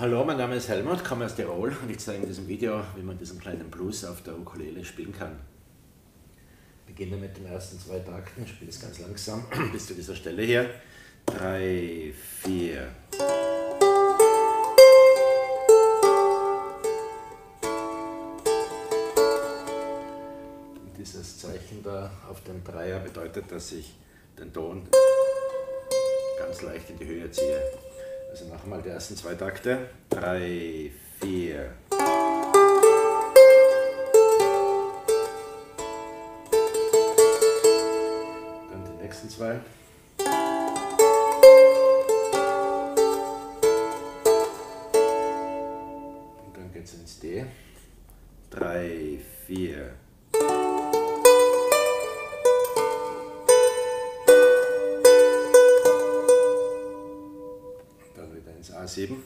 Hallo, mein Name ist Helmut, komme aus Tirol und ich zeige in diesem Video, wie man diesen kleinen Blues auf der Ukulele spielen kann. Beginne mit den ersten zwei Takten, spiele es ganz langsam bis zu dieser Stelle hier. Drei, vier. Und dieses Zeichen da auf dem Dreier bedeutet, dass ich den Ton ganz leicht in die Höhe ziehe. Nochmal die ersten zwei Takte. Drei, vier. Dann die nächsten zwei. Und dann geht es ins D. Drei, vier. A7.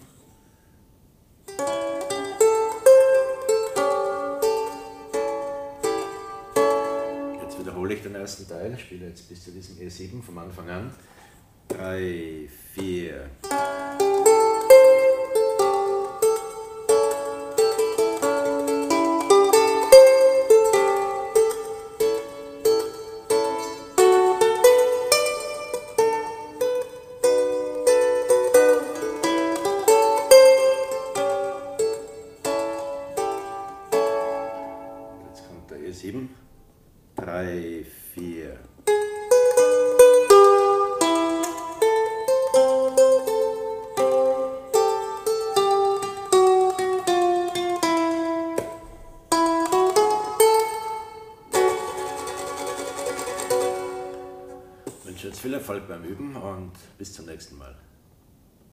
Jetzt wiederhole ich den ersten Teil, spiele jetzt bis zu diesem E7 vom Anfang an. 3, 4. E7, 3, 4. Ich wünsche jetzt viel Erfolg beim Üben und bis zum nächsten Mal.